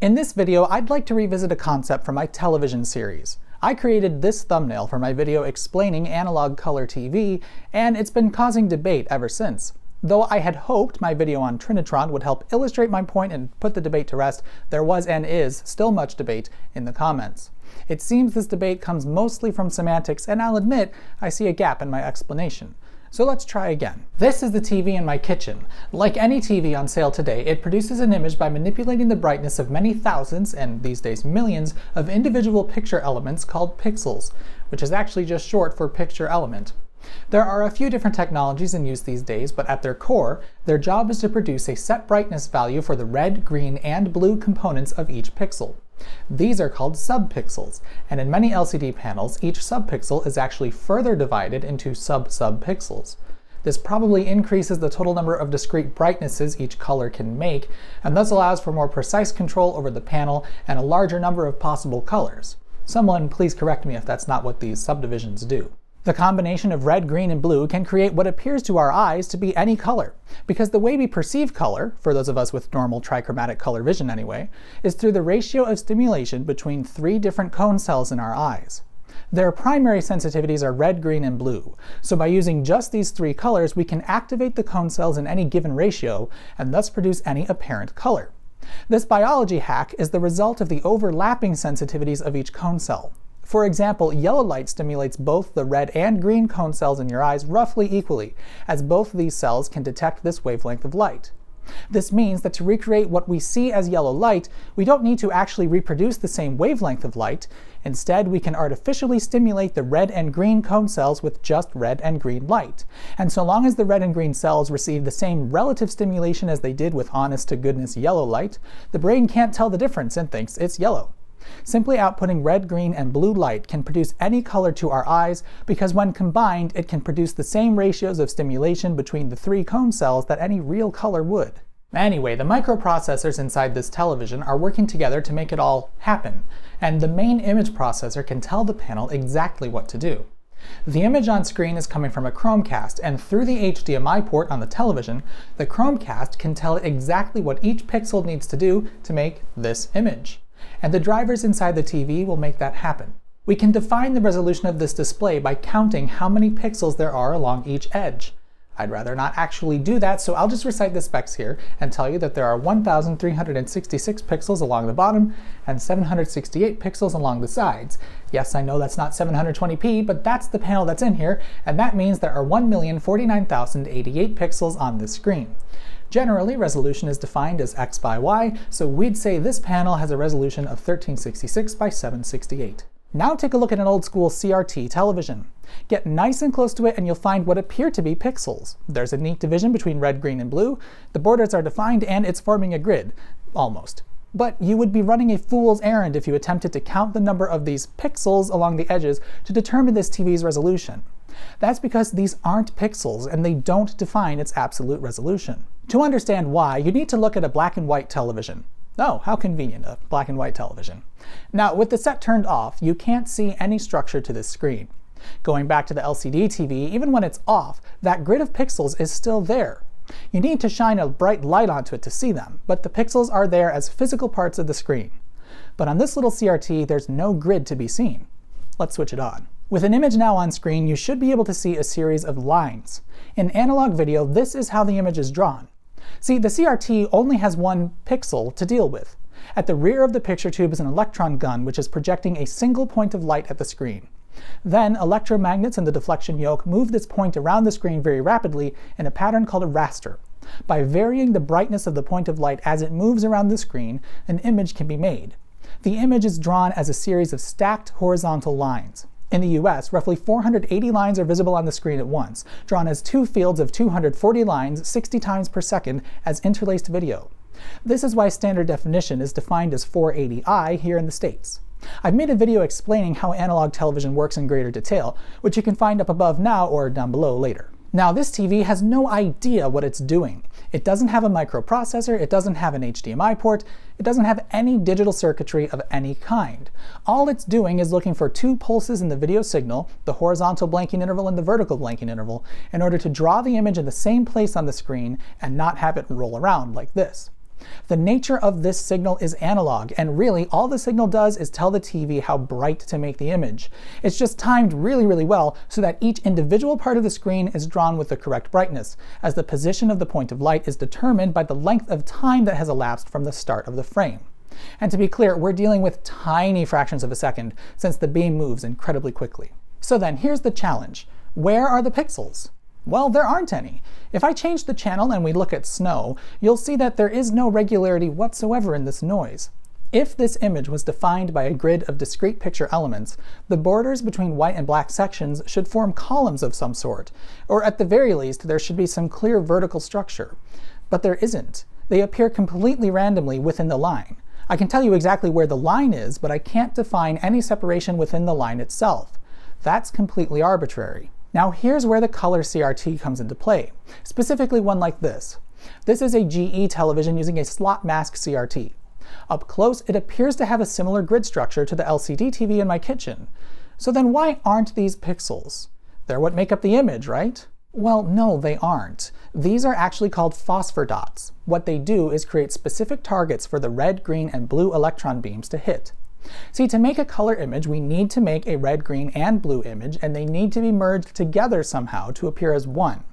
In this video, I'd like to revisit a concept from my television series. I created this thumbnail for my video explaining analog color TV, and it's been causing debate ever since. Though I had hoped my video on Trinitron would help illustrate my point and put the debate to rest, there was and is still much debate in the comments. It seems this debate comes mostly from semantics, and I'll admit I see a gap in my explanation. So let's try again. This is the TV in my kitchen. Like any TV on sale today, it produces an image by manipulating the brightness of many thousands, and these days millions, of individual picture elements called pixels, which is actually just short for picture element. There are a few different technologies in use these days, but at their core, their job is to produce a set brightness value for the red, green, and blue components of each pixel. These are called subpixels, and in many LCD panels, each subpixel is actually further divided into sub-subpixels. This probably increases the total number of discrete brightnesses each color can make, and thus allows for more precise control over the panel and a larger number of possible colors. Someone please correct me if that's not what these subdivisions do. The combination of red, green, and blue can create what appears to our eyes to be any color, because the way we perceive color, for those of us with normal trichromatic color vision anyway, is through the ratio of stimulation between three different cone cells in our eyes. Their primary sensitivities are red, green, and blue, so by using just these three colors we can activate the cone cells in any given ratio, and thus produce any apparent color. This biology hack is the result of the overlapping sensitivities of each cone cell. For example, yellow light stimulates both the red and green cone cells in your eyes roughly equally, as both these cells can detect this wavelength of light. This means that to recreate what we see as yellow light, we don't need to actually reproduce the same wavelength of light. Instead, we can artificially stimulate the red and green cone cells with just red and green light. And so long as the red and green cells receive the same relative stimulation as they did with honest-to-goodness yellow light, the brain can't tell the difference and thinks it's yellow. Simply outputting red, green, and blue light can produce any color to our eyes because when combined it can produce the same ratios of stimulation between the three cone cells that any real color would. Anyway, the microprocessors inside this television are working together to make it all happen, and the main image processor can tell the panel exactly what to do. The image on screen is coming from a Chromecast, and through the HDMI port on the television, the Chromecast can tell exactly what each pixel needs to do to make this image and the drivers inside the TV will make that happen. We can define the resolution of this display by counting how many pixels there are along each edge. I'd rather not actually do that, so I'll just recite the specs here and tell you that there are 1,366 pixels along the bottom and 768 pixels along the sides. Yes, I know that's not 720p, but that's the panel that's in here, and that means there are 1,049,088 pixels on this screen. Generally, resolution is defined as x by y, so we'd say this panel has a resolution of 1366 by 768. Now take a look at an old school CRT television. Get nice and close to it and you'll find what appear to be pixels. There's a neat division between red, green, and blue, the borders are defined, and it's forming a grid. Almost. But you would be running a fool's errand if you attempted to count the number of these pixels along the edges to determine this TV's resolution. That's because these aren't pixels and they don't define its absolute resolution. To understand why, you need to look at a black and white television. Oh, how convenient, a black and white television. Now, with the set turned off, you can't see any structure to this screen. Going back to the LCD TV, even when it's off, that grid of pixels is still there. You need to shine a bright light onto it to see them, but the pixels are there as physical parts of the screen. But on this little CRT, there's no grid to be seen. Let's switch it on. With an image now on screen, you should be able to see a series of lines. In analog video, this is how the image is drawn. See, the CRT only has one pixel to deal with. At the rear of the picture tube is an electron gun which is projecting a single point of light at the screen. Then, electromagnets in the deflection yoke move this point around the screen very rapidly in a pattern called a raster. By varying the brightness of the point of light as it moves around the screen, an image can be made. The image is drawn as a series of stacked horizontal lines. In the US, roughly 480 lines are visible on the screen at once, drawn as two fields of 240 lines 60 times per second as interlaced video. This is why standard definition is defined as 480i here in the States. I've made a video explaining how analog television works in greater detail, which you can find up above now or down below later. Now this TV has no idea what it's doing. It doesn't have a microprocessor, it doesn't have an HDMI port, it doesn't have any digital circuitry of any kind. All it's doing is looking for two pulses in the video signal, the horizontal blanking interval and the vertical blanking interval, in order to draw the image in the same place on the screen and not have it roll around like this. The nature of this signal is analog, and really all the signal does is tell the TV how bright to make the image. It's just timed really, really well so that each individual part of the screen is drawn with the correct brightness, as the position of the point of light is determined by the length of time that has elapsed from the start of the frame. And to be clear, we're dealing with tiny fractions of a second, since the beam moves incredibly quickly. So then, here's the challenge. Where are the pixels? Well, there aren't any. If I change the channel and we look at snow, you'll see that there is no regularity whatsoever in this noise. If this image was defined by a grid of discrete picture elements, the borders between white and black sections should form columns of some sort, or at the very least there should be some clear vertical structure. But there isn't. They appear completely randomly within the line. I can tell you exactly where the line is, but I can't define any separation within the line itself. That's completely arbitrary. Now here's where the color CRT comes into play, specifically one like this. This is a GE television using a slot mask CRT. Up close, it appears to have a similar grid structure to the LCD TV in my kitchen. So then why aren't these pixels? They're what make up the image, right? Well, no, they aren't. These are actually called phosphor dots. What they do is create specific targets for the red, green, and blue electron beams to hit. See, to make a color image, we need to make a red, green, and blue image, and they need to be merged together somehow to appear as one.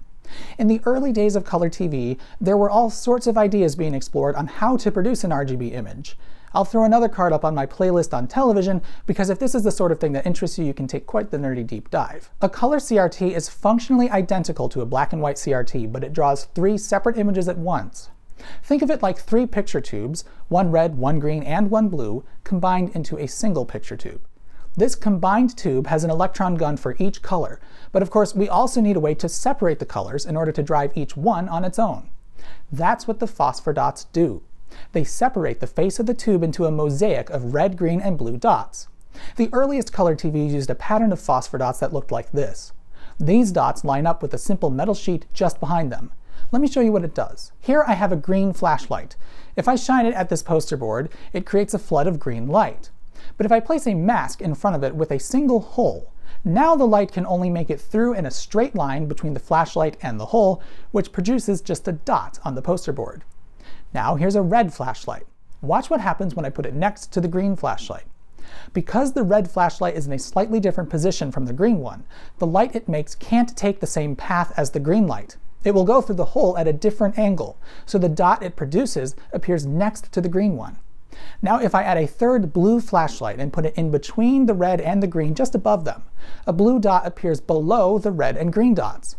In the early days of color TV, there were all sorts of ideas being explored on how to produce an RGB image. I'll throw another card up on my playlist on television, because if this is the sort of thing that interests you, you can take quite the nerdy deep dive. A color CRT is functionally identical to a black and white CRT, but it draws three separate images at once. Think of it like three picture tubes, one red, one green, and one blue, combined into a single picture tube. This combined tube has an electron gun for each color, but of course we also need a way to separate the colors in order to drive each one on its own. That's what the phosphor dots do. They separate the face of the tube into a mosaic of red, green, and blue dots. The earliest color TVs used a pattern of phosphor dots that looked like this. These dots line up with a simple metal sheet just behind them. Let me show you what it does. Here I have a green flashlight. If I shine it at this poster board, it creates a flood of green light. But if I place a mask in front of it with a single hole, now the light can only make it through in a straight line between the flashlight and the hole, which produces just a dot on the poster board. Now here's a red flashlight. Watch what happens when I put it next to the green flashlight. Because the red flashlight is in a slightly different position from the green one, the light it makes can't take the same path as the green light. It will go through the hole at a different angle, so the dot it produces appears next to the green one. Now if I add a third blue flashlight and put it in between the red and the green just above them, a blue dot appears below the red and green dots.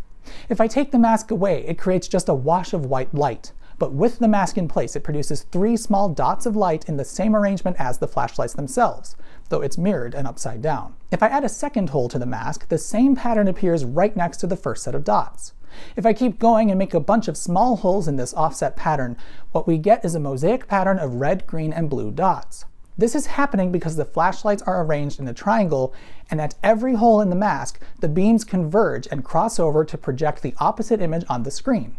If I take the mask away, it creates just a wash of white light, but with the mask in place it produces three small dots of light in the same arrangement as the flashlights themselves, though it's mirrored and upside down. If I add a second hole to the mask, the same pattern appears right next to the first set of dots. If I keep going and make a bunch of small holes in this offset pattern, what we get is a mosaic pattern of red, green, and blue dots. This is happening because the flashlights are arranged in a triangle, and at every hole in the mask, the beams converge and cross over to project the opposite image on the screen.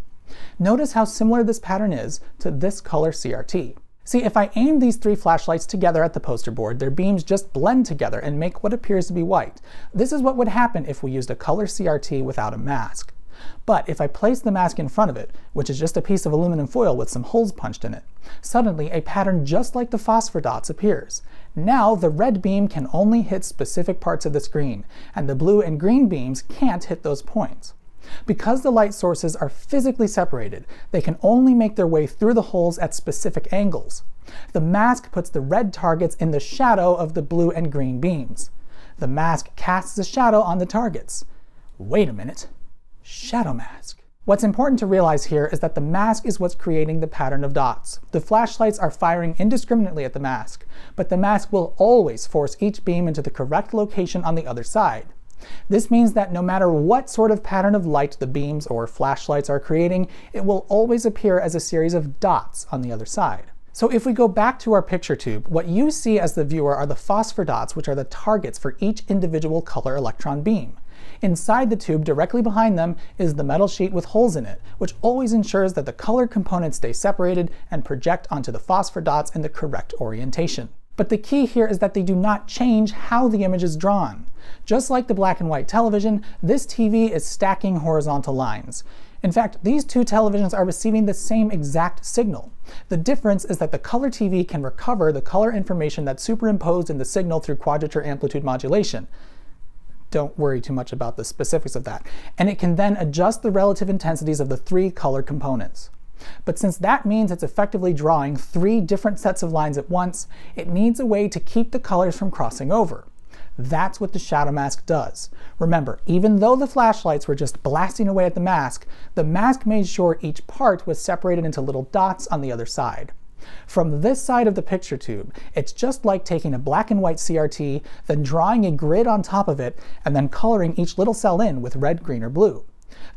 Notice how similar this pattern is to this color CRT. See, if I aim these three flashlights together at the poster board, their beams just blend together and make what appears to be white. This is what would happen if we used a color CRT without a mask. But if I place the mask in front of it, which is just a piece of aluminum foil with some holes punched in it, suddenly a pattern just like the phosphor dots appears. Now the red beam can only hit specific parts of the screen, and the blue and green beams can't hit those points. Because the light sources are physically separated, they can only make their way through the holes at specific angles. The mask puts the red targets in the shadow of the blue and green beams. The mask casts a shadow on the targets. Wait a minute shadow mask. What's important to realize here is that the mask is what's creating the pattern of dots. The flashlights are firing indiscriminately at the mask, but the mask will always force each beam into the correct location on the other side. This means that no matter what sort of pattern of light the beams or flashlights are creating, it will always appear as a series of dots on the other side. So if we go back to our picture tube, what you see as the viewer are the phosphor dots, which are the targets for each individual color electron beam. Inside the tube, directly behind them, is the metal sheet with holes in it, which always ensures that the color components stay separated and project onto the phosphor dots in the correct orientation. But the key here is that they do not change how the image is drawn. Just like the black and white television, this TV is stacking horizontal lines. In fact, these two televisions are receiving the same exact signal. The difference is that the color TV can recover the color information that's superimposed in the signal through quadrature amplitude modulation. Don't worry too much about the specifics of that. And it can then adjust the relative intensities of the three color components. But since that means it's effectively drawing three different sets of lines at once, it needs a way to keep the colors from crossing over. That's what the shadow mask does. Remember, even though the flashlights were just blasting away at the mask, the mask made sure each part was separated into little dots on the other side. From this side of the picture tube, it's just like taking a black and white CRT, then drawing a grid on top of it, and then coloring each little cell in with red, green, or blue.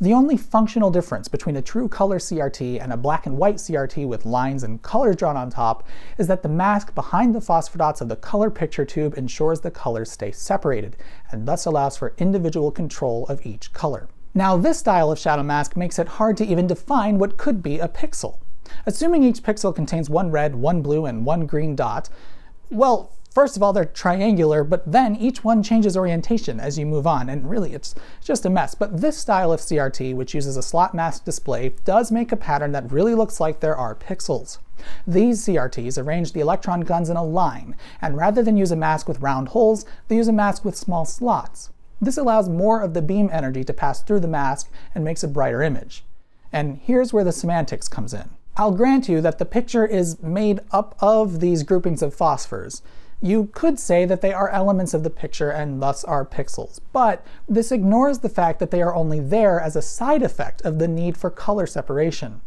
The only functional difference between a true color CRT and a black and white CRT with lines and colors drawn on top is that the mask behind the phosphor dots of the color picture tube ensures the colors stay separated, and thus allows for individual control of each color. Now this style of shadow mask makes it hard to even define what could be a pixel. Assuming each pixel contains one red, one blue, and one green dot, well, First of all, they're triangular, but then each one changes orientation as you move on, and really it's just a mess. But this style of CRT, which uses a slot mask display, does make a pattern that really looks like there are pixels. These CRTs arrange the electron guns in a line, and rather than use a mask with round holes, they use a mask with small slots. This allows more of the beam energy to pass through the mask and makes a brighter image. And here's where the semantics comes in. I'll grant you that the picture is made up of these groupings of phosphors, you could say that they are elements of the picture and thus are pixels, but this ignores the fact that they are only there as a side effect of the need for color separation.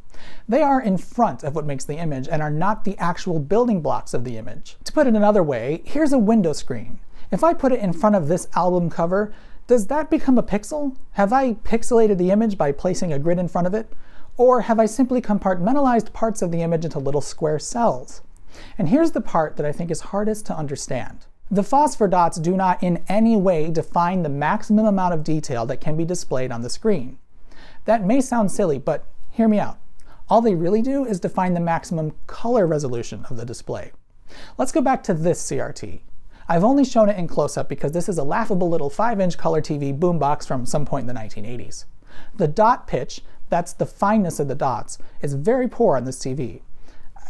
They are in front of what makes the image and are not the actual building blocks of the image. To put it another way, here's a window screen. If I put it in front of this album cover, does that become a pixel? Have I pixelated the image by placing a grid in front of it? Or have I simply compartmentalized parts of the image into little square cells? And here's the part that I think is hardest to understand. The phosphor dots do not in any way define the maximum amount of detail that can be displayed on the screen. That may sound silly, but hear me out. All they really do is define the maximum color resolution of the display. Let's go back to this CRT. I've only shown it in close-up because this is a laughable little 5-inch color TV boombox from some point in the 1980s. The dot pitch, that's the fineness of the dots, is very poor on this TV.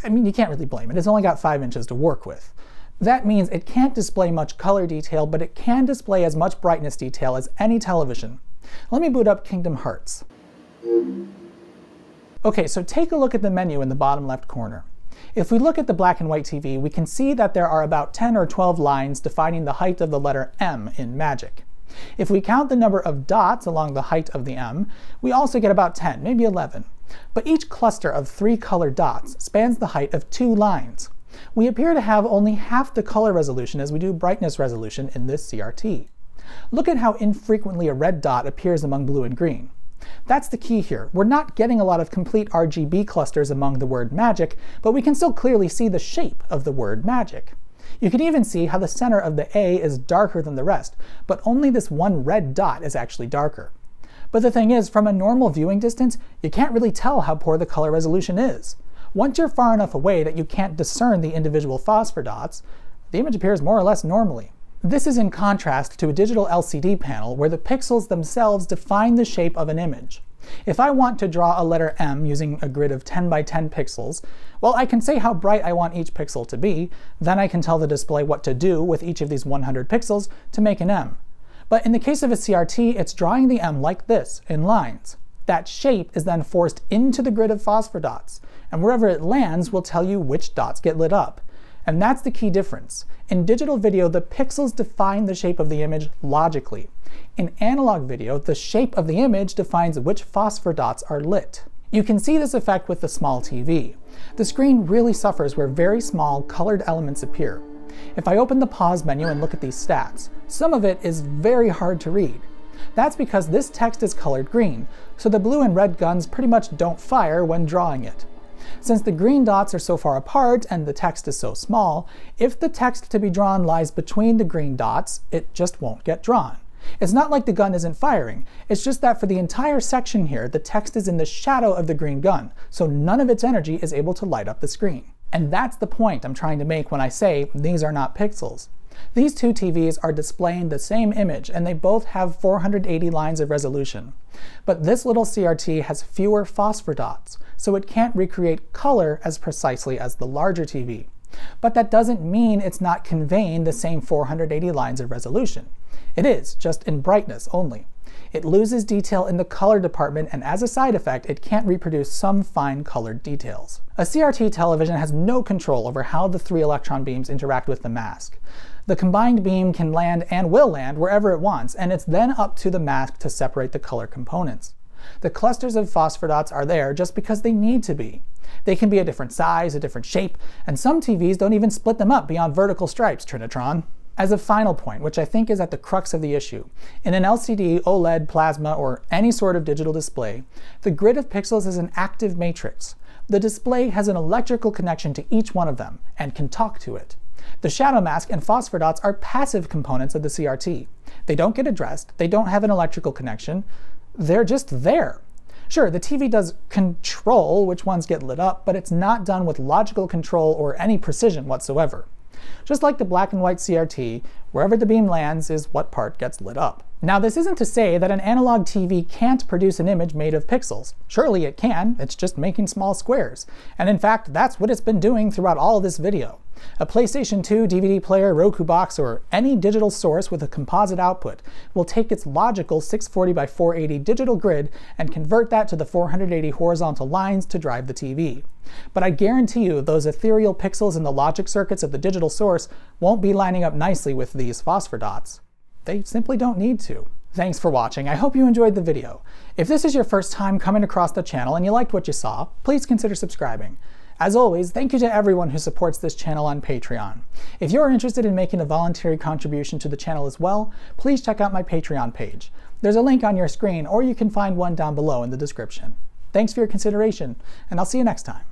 I mean, you can't really blame it. It's only got 5 inches to work with. That means it can't display much color detail, but it can display as much brightness detail as any television. Let me boot up Kingdom Hearts. Okay, so take a look at the menu in the bottom left corner. If we look at the black and white TV, we can see that there are about 10 or 12 lines defining the height of the letter M in Magic. If we count the number of dots along the height of the M, we also get about 10, maybe 11. But each cluster of three colored dots spans the height of two lines. We appear to have only half the color resolution as we do brightness resolution in this CRT. Look at how infrequently a red dot appears among blue and green. That's the key here. We're not getting a lot of complete RGB clusters among the word magic, but we can still clearly see the shape of the word magic. You can even see how the center of the A is darker than the rest, but only this one red dot is actually darker. But the thing is, from a normal viewing distance, you can't really tell how poor the color resolution is. Once you're far enough away that you can't discern the individual phosphor dots, the image appears more or less normally. This is in contrast to a digital LCD panel where the pixels themselves define the shape of an image. If I want to draw a letter M using a grid of 10 by 10 pixels, well, I can say how bright I want each pixel to be, then I can tell the display what to do with each of these 100 pixels to make an M. But in the case of a CRT, it's drawing the M like this, in lines. That shape is then forced into the grid of phosphor dots, and wherever it lands will tell you which dots get lit up. And that's the key difference. In digital video, the pixels define the shape of the image logically. In analog video, the shape of the image defines which phosphor dots are lit. You can see this effect with the small TV. The screen really suffers where very small, colored elements appear. If I open the pause menu and look at these stats, some of it is very hard to read. That's because this text is colored green, so the blue and red guns pretty much don't fire when drawing it. Since the green dots are so far apart and the text is so small, if the text to be drawn lies between the green dots, it just won't get drawn. It's not like the gun isn't firing, it's just that for the entire section here, the text is in the shadow of the green gun, so none of its energy is able to light up the screen. And that's the point I'm trying to make when I say these are not pixels. These two TVs are displaying the same image, and they both have 480 lines of resolution. But this little CRT has fewer phosphor dots, so it can't recreate color as precisely as the larger TV. But that doesn't mean it's not conveying the same 480 lines of resolution. It is, just in brightness only. It loses detail in the color department, and as a side effect, it can't reproduce some fine colored details. A CRT television has no control over how the three electron beams interact with the mask. The combined beam can land and will land wherever it wants, and it's then up to the mask to separate the color components. The clusters of phosphor dots are there just because they need to be. They can be a different size, a different shape, and some TVs don't even split them up beyond vertical stripes, Trinitron. As a final point, which I think is at the crux of the issue, in an LCD, OLED, plasma, or any sort of digital display, the grid of pixels is an active matrix. The display has an electrical connection to each one of them, and can talk to it. The shadow mask and phosphor dots are passive components of the CRT. They don't get addressed, they don't have an electrical connection, they're just there. Sure, the TV does control which ones get lit up, but it's not done with logical control or any precision whatsoever. Just like the black and white CRT, wherever the beam lands is what part gets lit up. Now this isn't to say that an analog TV can't produce an image made of pixels. Surely it can, it's just making small squares. And in fact, that's what it's been doing throughout all this video. A PlayStation 2 DVD player, Roku box, or any digital source with a composite output will take its logical 640 by 480 digital grid and convert that to the 480 horizontal lines to drive the TV. But I guarantee you those ethereal pixels in the logic circuits of the digital source won't be lining up nicely with these phosphor dots. They simply don't need to. Thanks for watching, I hope you enjoyed the video. If this is your first time coming across the channel and you liked what you saw, please consider subscribing. As always, thank you to everyone who supports this channel on Patreon. If you're interested in making a voluntary contribution to the channel as well, please check out my Patreon page. There's a link on your screen, or you can find one down below in the description. Thanks for your consideration, and I'll see you next time.